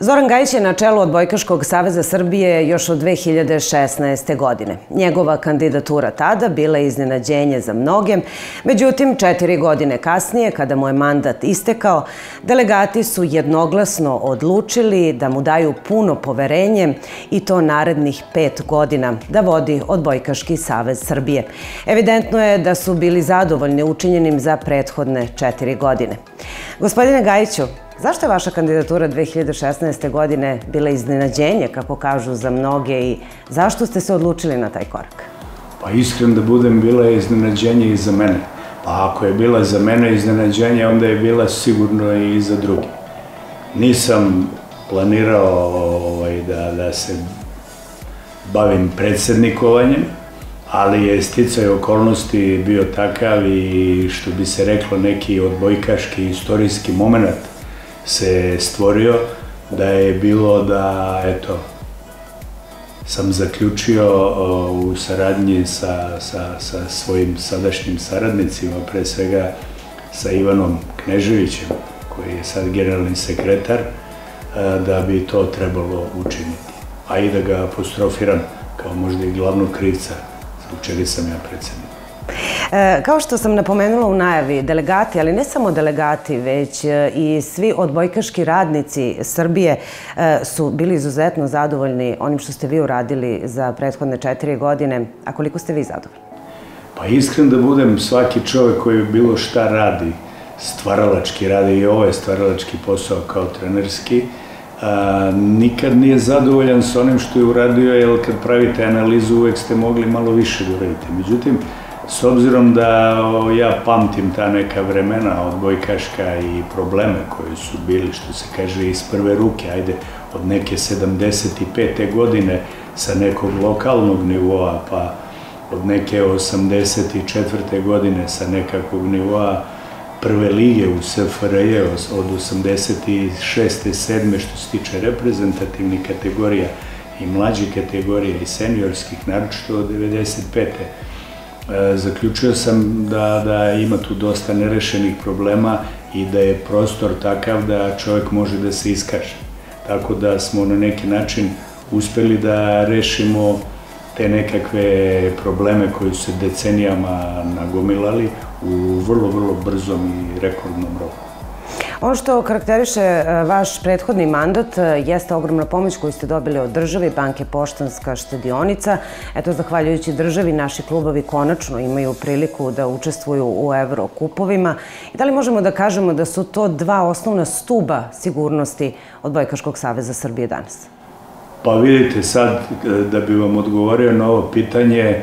Zoran Gajić je na čelu Odbojkaškog saveza Srbije još od 2016. godine. Njegova kandidatura tada bila je iznenađenje za mnoge, međutim četiri godine kasnije, kada mu je mandat istekao, delegati su jednoglasno odlučili da mu daju puno poverenje i to narednih pet godina da vodi Odbojkaški savez Srbije. Evidentno je da su bili zadovoljni učinjenim za prethodne četiri godine. Gospodine Gajiću, Zašto je vaša kandidatura 2016. godine bila iznenađenje, kako kažu za mnoge i zašto ste se odlučili na taj korak? Pa iskren da budem, bila je iznenađenje i za mene. Pa ako je bila za mene iznenađenje, onda je bila sigurno i za drugi. Nisam planirao ovaj, da, da se bavim predsednikovanjem, ali je sticaj okolnosti bio takav i što bi se reklo neki odbojkaški istorijski moment se stvorio, da je bilo da, eto, sam zaključio u saradnji sa, sa, sa svojim sadašnjim saradnicima, pre svega sa Ivanom Kneževićem, koji je sad generalni sekretar, da bi to trebalo učiniti. A i da ga apostrofiram kao možda i glavnog krivca zbog čega sam ja predsednik. E, kao što sam napomenula u najavi, delegati, ali ne samo delegati, već e, i svi odbojkaški radnici Srbije e, su bili izuzetno zadovoljni onim što ste vi uradili za prethodne četiri godine. A koliko ste vi zadovoljni? Pa iskren da budem, svaki čovek koji bilo šta radi, stvaralački radi i ovo je stvaralački posao kao trenerski, a, nikad nije zadovoljan sa onim što je uradio, jer kad pravite analizu uvek ste mogli malo više da uradite. Međutim, S obzirom da ja pamtim ta neka vremena odbojkaška i probleme koji su bili, što se kaže, iz prve ruke, ajde, od neke 75. godine sa nekog lokalnog nivoa, pa od neke 84. godine sa nekakvog nivoa prve lige u SFRJ od 86. 7. što se tiče reprezentativnih kategorija i mlađih kategorija i seniorskih, naročito od 95 E, zaključio sam da, da ima tu dosta nerešenih problema i da je prostor takav da čovjek može da se iskaže. Tako da smo na neki način uspeli da rešimo te nekakve probleme koji su se decenijama nagomilali u vrlo, vrlo brzom i rekordnom roku. Ono što karakteriše e, vaš prethodni mandat e, jeste ogromna pomoć koju ste dobili od državi, Banke Poštanska štedionica. Eto, zahvaljujući državi, naši klubovi konačno imaju priliku da učestvuju u Evrokupovima. I da li možemo da kažemo da su to dva osnovna stuba sigurnosti od Bojkaškog saveza Srbije danas? Pa vidite sad, e, da bi vam odgovorio na ovo pitanje,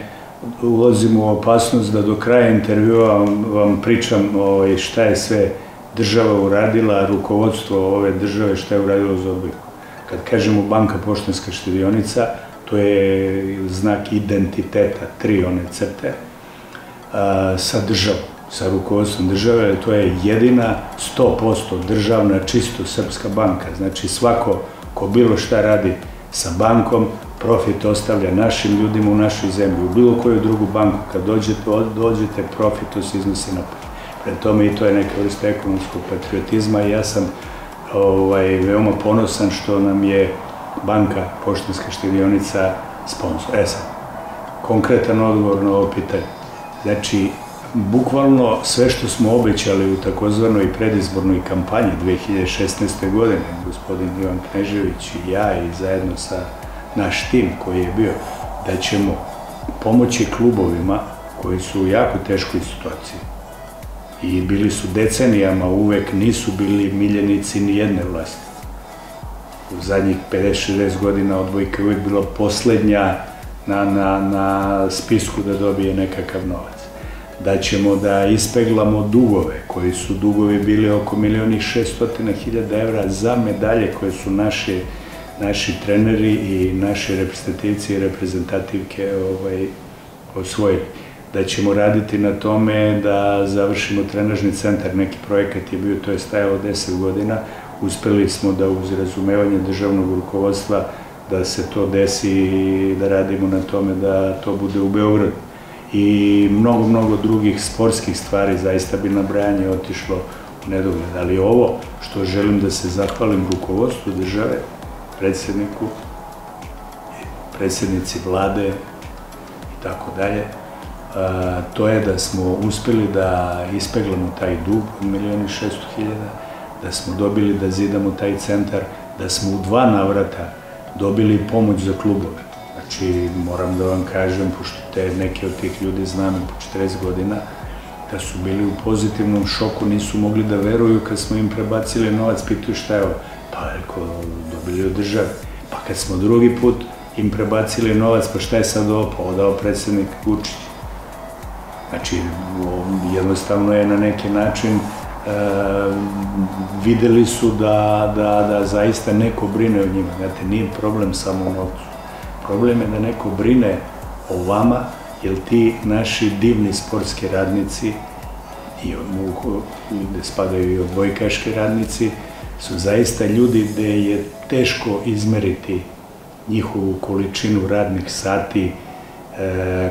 ulazim u opasnost da do kraja intervjua vam, pričam ovaj, šta je sve država uradila, rukovodstvo ove države šta je uradilo za odbojku. Kad kažemo banka poštanska štedionica, to je znak identiteta, tri one crte, sa državom, sa rukovodstvom države, to je jedina 100% državna, čisto srpska banka. Znači svako ko bilo šta radi sa bankom, profit ostavlja našim ljudima u našoj zemlji. U bilo koju drugu banku, kad dođete, dođete profit to se iznosi napad. Pre tome i to je neka vrsta ekonomskog patriotizma i ja sam ovaj, veoma ponosan što nam je banka Poštanska štedionica sponsor. E sad, konkretan odgovor na ovo pitanje. Znači, bukvalno sve što smo obećali u takozvanoj predizbornoj kampanji 2016. godine, gospodin Ivan Knežević i ja i zajedno sa naš tim koji je bio, da ćemo pomoći klubovima koji su u jako teškoj situaciji, i bili su decenijama uvek, nisu bili miljenici ni jedne vlasti. U zadnjih 50-60 godina odvojka je uvek bila poslednja na, na, na spisku da dobije nekakav novac. Da ćemo da ispeglamo dugove, koji su dugovi bili oko milioni šestotina hiljada evra za medalje koje su naši, naši treneri i naši reprezentativci i reprezentativke ovaj, osvojili da ćemo raditi na tome da završimo trenažni centar, neki projekat je bio, to je stajalo 10 godina, uspeli smo da uz razumevanje državnog rukovodstva da se to desi i da radimo na tome da to bude u Beogradu. I mnogo, mnogo drugih sportskih stvari, zaista bi nabrajanje otišlo u nedogled. Ali ovo što želim da se zahvalim rukovodstvu države, predsedniku, predsednici vlade i tako dalje, to je da smo uspeli da ispeglamo taj dug od milijoni šesto hiljada, da smo dobili da zidamo taj centar, da smo u dva navrata dobili pomoć za klubove. Znači, moram da vam kažem, pošto te neke od tih ljudi znam po 40 godina, da su bili u pozitivnom šoku, nisu mogli da veruju kad smo im prebacili novac, pitaju šta je ovo. Pa, reko, dobili od države. Pa kad smo drugi put im prebacili novac, pa šta je sad ovo? Pa odao predsednik Vučić. Znači, jednostavno je na neki način e, videli su da, da, da zaista neko brine o njima. Znate, nije problem samo u novcu. Problem je da neko brine o vama, jer ti naši divni sportski radnici i od muhu, gde spadaju i odbojkaški radnici, su zaista ljudi gde je teško izmeriti njihovu količinu radnih sati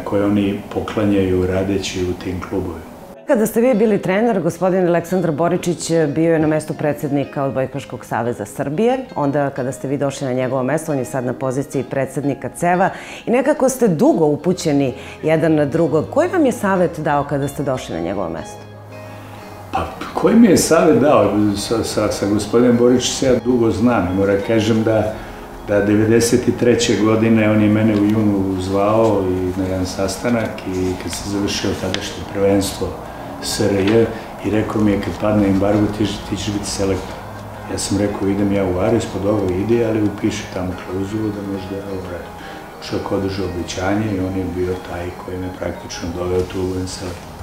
koje oni poklanjaju radeći u tim klubovima. Kada ste vi bili trener, gospodin Aleksandar Boričić bio je na mestu predsednika Odbojkaškog saveza Srbije. Onda kada ste vi došli na njegovo mesto, on je sad na poziciji predsednika CEVA i nekako ste dugo upućeni jedan na drugog. Koji vam je savet dao kada ste došli na njegovo mesto? Pa, koji mi je savet dao? Sa, sa, sa gospodinom Boričić se ja dugo znam i moram kažem da da 93. godine on je mene u junu zvao i na jedan sastanak i kad se završio tadašnje prvenstvo SRJ i rekao mi je kad padne embargo ti, ti ćeš biti selektor. Ja sam rekao idem ja u Aris, pod ovo ide, ali upiši tamo klauzulu da možda ja ovo radim. Čovjek održao obećanje i on je bio taj koji me praktično doveo tu u selektor.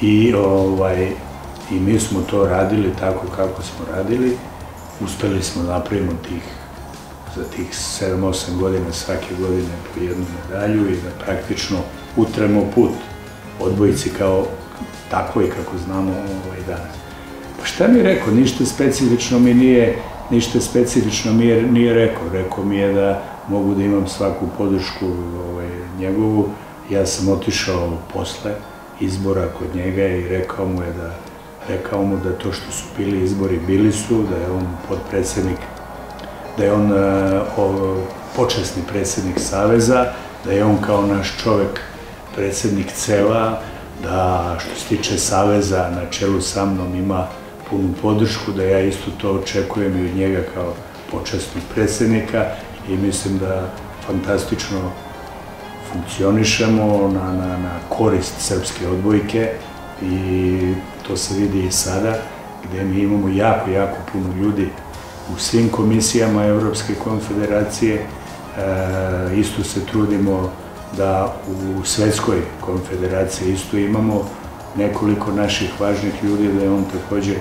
I, ovaj, I mi smo to radili tako kako smo radili. Uspeli smo da napravimo tih za tih 7-8 godina svake godine po jednu medalju i da praktično utremo put odbojici kao tako i kako znamo ovaj danas. Pa šta mi je rekao? Ništa specifično mi nije, ništa specifično mi je, nije rekao. Rekao mi je da mogu da imam svaku podršku ovaj, njegovu. Ja sam otišao posle izbora kod njega i rekao mu je da rekao mu da to što su bili izbori bili su, da je on podpredsednik da je on e, počasni predsednik Saveza, da je on kao naš čovek predsednik cela, da što se tiče Saveza na čelu sa mnom ima punu podršku, da ja isto to očekujem i od njega kao počasnog predsednika i mislim da fantastično funkcionišemo na, na, na korist srpske odbojke i to se vidi i sada, gde mi imamo jako, jako puno ljudi u svim komisijama Evropske konfederacije. E, isto se trudimo da u Svetskoj konfederaciji isto imamo nekoliko naših važnih ljudi, da je on takođe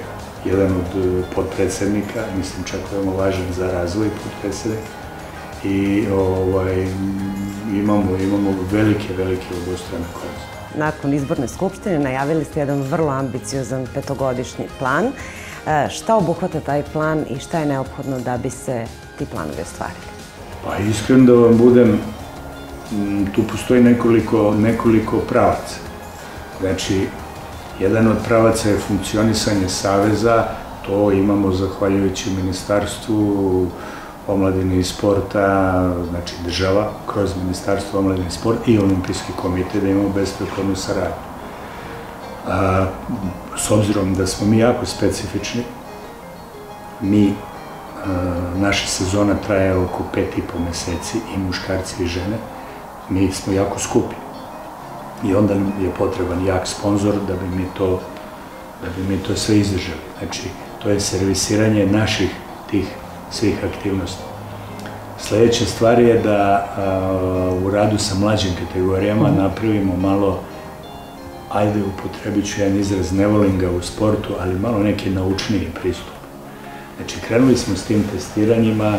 jedan od e, podpredsednika, mislim čak veoma važan za razvoj podpredsednik. I ovaj, imamo, imamo velike, velike obostrane koriste. Nakon izborne skupštine najavili ste jedan vrlo ambiciozan petogodišnji plan. E, šta obuhvata taj plan i šta je neophodno da bi se ti planovi ostvarili? Pa iskreno da vam budem, tu postoji nekoliko, nekoliko pravaca. Znači, jedan od pravaca je funkcionisanje Saveza, to imamo zahvaljujući Ministarstvu omladine i sporta, znači država, kroz Ministarstvo omladine i sporta i Olimpijski komitet da imamo besprekornu saradnju. A, s obzirom da smo mi jako specifični, mi, a, naša sezona traje oko pet i po meseci i muškarci i žene, mi smo jako skupi. I onda nam je potreban jak sponsor da bi mi to, da bi mi to sve izdržali. Znači, to je servisiranje naših tih svih aktivnosti. Sledeća stvar je da a, u radu sa mlađim kategorijama mhm. napravimo malo ajde upotrebit ću jedan izraz, ne volim ga u sportu, ali malo neki naučniji pristup. Znači, krenuli smo s tim testiranjima,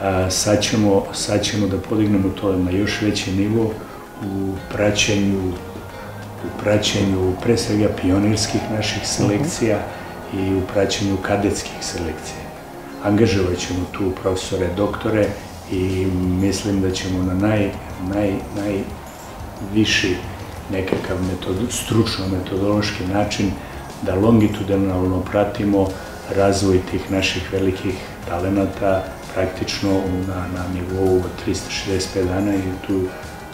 a, sad, ćemo, sad ćemo da podignemo to na još veći nivo u praćenju, u praćenju pre svega pionirskih naših selekcija i u praćenju kadetskih selekcija. Angažovat ćemo tu profesore, doktore i mislim da ćemo na naj, naj, najviši nekakav metod, stručno metodološki način da longitudinalno pratimo razvoj tih naših velikih talenata praktično na, na nivou od 365 dana i tu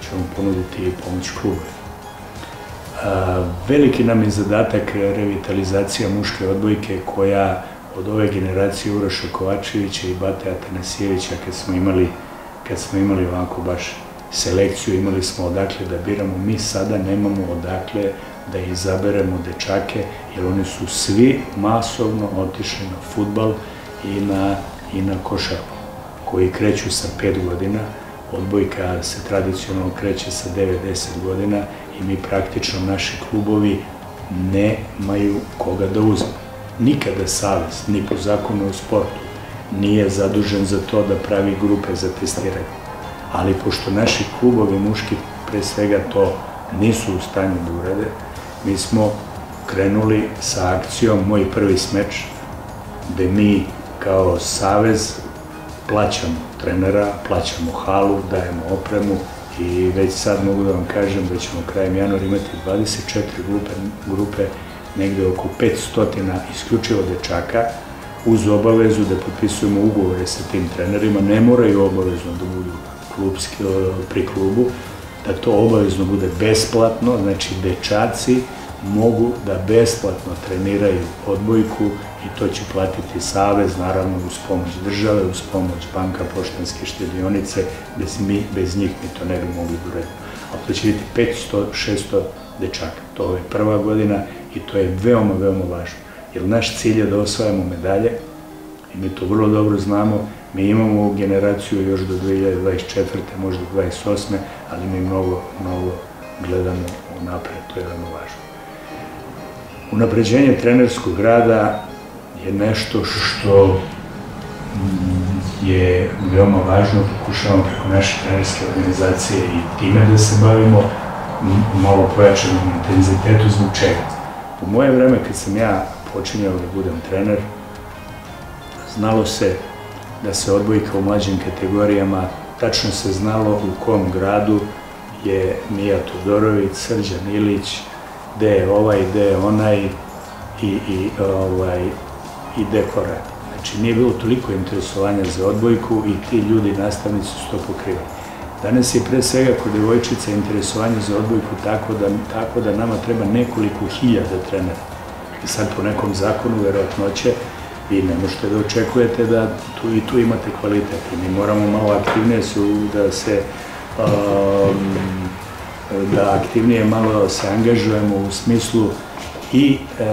ćemo ponuditi pomoć klubu. Veliki nam je zadatak revitalizacija muške odbojke koja od ove generacije Uroša Kovačevića i Bate Atanasijevića imali kad smo imali ovako baš selekciju, imali smo odakle da biramo, mi sada nemamo odakle da izaberemo dečake, jer oni su svi masovno otišli na futbal i na, i na košarku, koji kreću sa 5 godina, odbojka se tradicionalno kreće sa 9-10 godina i mi praktično naši klubovi nemaju koga da uzme. Nikada Savez, ni po zakonu o sportu, nije zadužen za to da pravi grupe za testiranje. Ali pošto naši klubovi muški pre svega to nisu u stanju da urade, mi smo krenuli sa akcijom Moj prvi smeč, gde mi kao savez plaćamo trenera, plaćamo halu, dajemo opremu i već sad mogu da vam kažem da ćemo krajem januara imati 24 grupe, grupe negde oko 500 isključivo dečaka, uz obavezu da potpisujemo ugovore sa tim trenerima, ne moraju obavezno da budu klubski, pri klubu, da to obavezno bude besplatno, znači dečaci mogu da besplatno treniraju odbojku i to će platiti Savez, naravno uz pomoć države, uz pomoć banka, poštanske štedionice, bez, mi, bez njih mi to ne bi mogli da uredimo. Ali to će biti 500-600 dečaka. To je prva godina i to je veoma, veoma važno. Jer naš cilj je da osvajamo medalje mi to vrlo dobro znamo. Mi imamo ovu generaciju još do 2024. možda 28. ali mi mnogo, mnogo gledamo napred, to je veoma važno. Unapređenje trenerskog rada je nešto što je veoma važno, pokušavamo preko naše trenerske organizacije i time da se bavimo malo pojačanom intenzitetu zbog čega. U moje vreme kad sam ja počinjao da budem trener, znalo se da se odbojka u mlađim kategorijama, tačno se znalo u kom gradu je Mija Todorović, Srđan Ilić, gde je ovaj, gde je onaj i, i, ovaj, i dekorat. Znači, nije bilo toliko interesovanja za odbojku i ti ljudi, nastavnici, su to pokrivali. Danas je pre svega kod devojčica interesovanje za odbojku tako da, tako da nama treba nekoliko hiljada trenera. I sad po nekom zakonu, verovatnoće, vi ne možete da očekujete da tu i tu imate kvalitet. I mi moramo malo aktivnije su da se um, da aktivnije malo se angažujemo u smislu i e,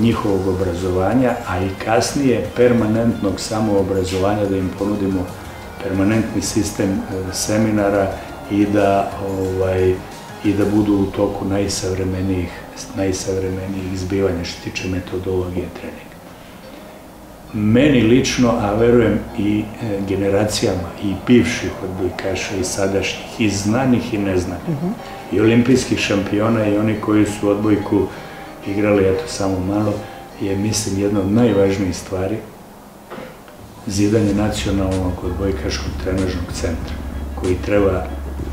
njihovog obrazovanja, a i kasnije permanentnog samoobrazovanja, da im ponudimo permanentni sistem e, seminara i da, ovaj, i da budu u toku najsavremenijih, najsavremenijih zbivanja što tiče metodologije treninga. Meni lično, a verujem i e, generacijama i bivših odbojkaša i sadašnjih, i znanih i neznanih, uh mhm. -huh. i olimpijskih šampiona i oni koji su odbojku igrali, eto, samo malo, je, mislim, jedna od najvažnijih stvari zidanje nacionalnog odbojkaškog trenažnog centra, koji treba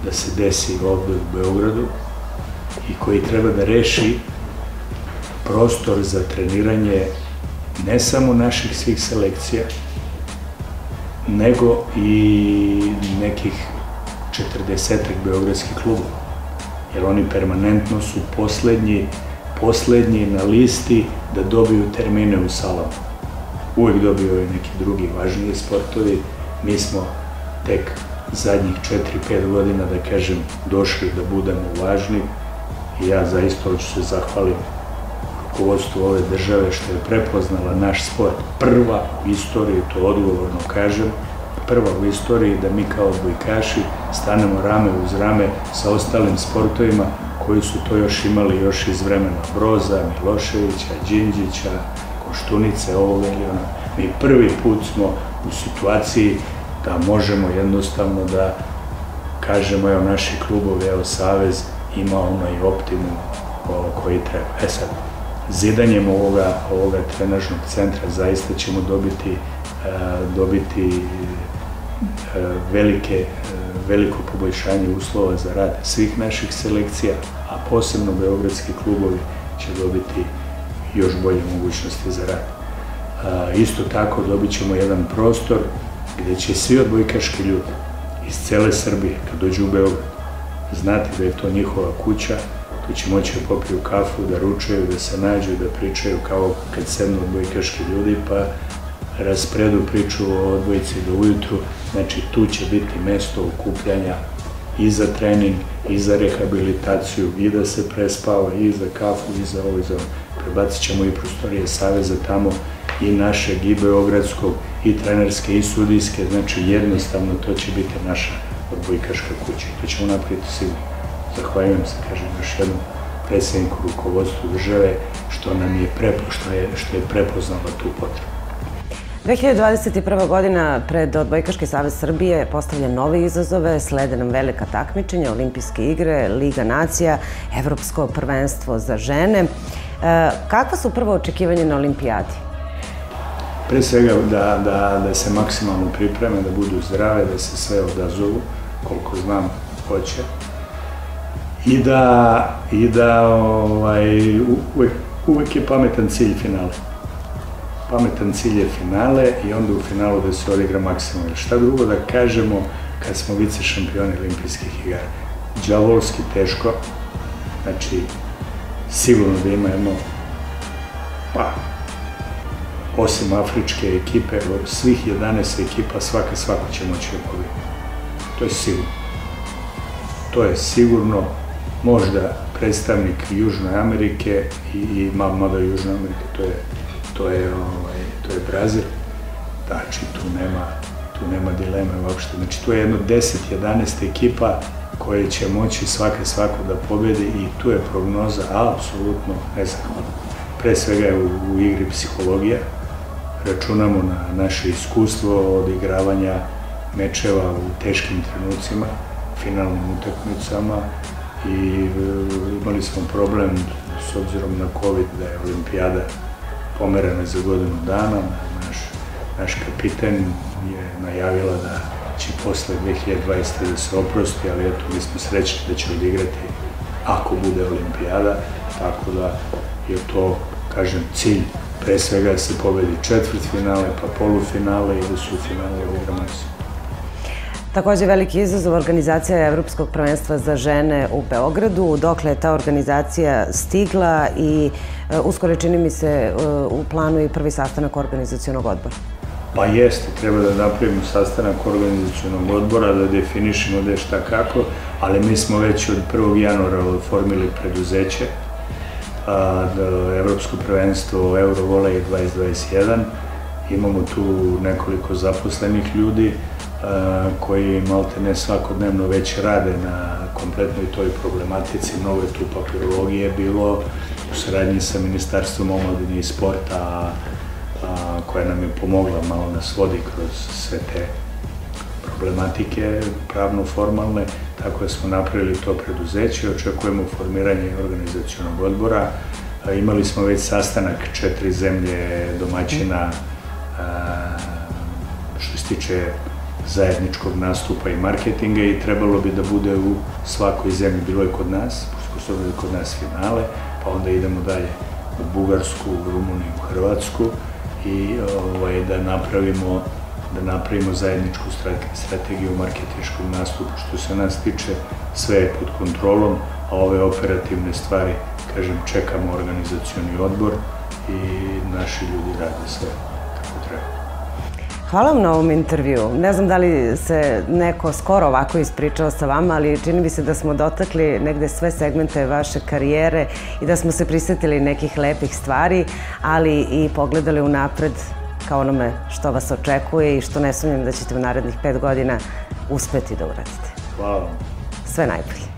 da se desi ovde u Beogradu i koji treba da reši prostor za treniranje ne samo naših svih selekcija, nego i nekih 40 beogradskih klubova. Jer oni permanentno su poslednji, poslednji na listi da dobiju termine u salama. Uvijek dobiju neki drugi važniji sportovi. Mi smo tek zadnjih 4-5 godina, da kažem, došli da budemo važni i ja zaista hoću se zahvalim rukovodstvu ove države što je prepoznala naš sport prva u istoriji, to odgovorno kažem, prva u istoriji da mi kao odbojkaši stanemo rame uz rame sa ostalim sportovima koji su to još imali još iz vremena Broza, Miloševića, Đinđića, Koštunice, ovoga ili ona. Mi prvi put smo u situaciji da možemo jednostavno da kažemo, evo naši klubovi, evo Savez ima onaj optimum koji treba. E sad, zidanjem ovoga, ovoga trenažnog centra zaista ćemo dobiti, e, dobiti e, velike, e, veliko poboljšanje uslova za rad svih naših selekcija, a posebno beogradski klubovi će dobiti još bolje mogućnosti za rad. Isto tako dobit ćemo jedan prostor gde će svi odbojkaški ljudi iz cele Srbije, kad dođu u Beograd, znati da je to njihova kuća, tu će moći da popiju kafu, da ručaju, da se nađu, da pričaju kao kad sednu odbojkaški ljudi, pa raspredu priču o odbojici do ujutru, znači tu će biti mesto okupljanja i za trening, i za rehabilitaciju, i da se prespava, i za kafu, i za ovo, i za ovo. Prebacit ćemo i prostorije Saveza tamo, i našeg, i Beogradskog, i trenerske, i sudijske, znači jednostavno to će biti naša odbojkaška kuća. To ćemo napraviti sigurno. Zahvaljujem se, kažem, još jednom predsedniku rukovodstvu države što nam je, prepo, što je, što je prepoznala tu potrebu. 2021. godina pred Odbojkaški savez Srbije postavlja nove izazove, slede nam velika takmičenja, olimpijske igre, Liga nacija, Evropsko prvenstvo za žene. E, kakva su prvo očekivanje na olimpijadi? Pre svega da, da, da se maksimalno pripreme, da budu zdrave, da se sve odazovu, koliko znam, hoće. I da, i da ovaj, uvek, uvek je pametan cilj finale pametan cilj je finale i onda u finalu da se odigra maksimalno. Šta drugo da kažemo kad smo vice šampioni olimpijskih igara? Đavolski teško, znači sigurno da ima jedno, pa, osim afričke ekipe, od svih 11 ekipa svaka svako će moći da pobedi. To je sigurno. To je sigurno možda predstavnik Južne Amerike i, i mada Južne Amerike, to je to je, ovaj, to je Brazil. Znači, tu nema, tu nema dileme uopšte. Znači, tu je jedno 10-11 ekipa koje će moći svake svako da pobedi i tu je prognoza apsolutno nezahvalna. Pre svega je u, u igri psihologija. Računamo na naše iskustvo od igravanja mečeva u teškim trenucima, finalnim utakmicama i e, imali smo problem s obzirom na COVID da je olimpijada pomerena za godinu dana. Naš, naš kapiten je najavila da će posle 2020. da se oprosti, ali eto, mi smo srećni da će odigrati ako bude olimpijada, tako da je to, kažem, cilj pre svega da se pobedi četvrt finale, pa polufinale i da su finale odigra maksimum. Takođe veliki izazov organizacija Evropskog prvenstva za žene u Beogradu. Dokle je ta organizacija stigla i e, uskoro čini mi se e, u planu i prvi sastanak organizacijonog odbora? Pa jeste, treba da napravimo sastanak organizacijonog odbora, da definišemo gde šta kako, ali mi smo već od 1. januara formili preduzeće, a, da Evropsko prvenstvo Eurovolej 2021, imamo tu nekoliko zaposlenih ljudi, koji malte ne svakodnevno već rade na kompletnoj toj problematici. Je tu papirologije bilo u saradnji sa Ministarstvom omladine i sporta koja nam je pomogla, malo nas vodi kroz sve te problematike pravno-formalne, tako da smo napravili to preduzeće, očekujemo formiranje organizacijonog odbora. Imali smo već sastanak četiri zemlje domaćina što se tiče zajedničkog nastupa i marketinga i trebalo bi da bude u svakoj zemlji. Bilo je kod nas, pošto su kod nas finale, pa onda idemo dalje u Bugarsku, u Rumuniju, u Hrvatsku i ovaj, da napravimo da napravimo zajedničku strategiju marketinškog nastupa. Što se nas tiče, sve je pod kontrolom, a ove operativne stvari, kažem, čekamo organizacioni odbor i naši ljudi rade sve. Hvala vam na ovom intervju. Ne znam da li se neko skoro ovako ispričao sa vama, ali čini mi se da smo dotakli negde sve segmente vaše karijere i da smo se prisetili nekih lepih stvari, ali i pogledali u napred kao onome što vas očekuje i što ne sumnjam da ćete u narednih pet godina uspeti da uradite. Hvala vam. Sve najbolje.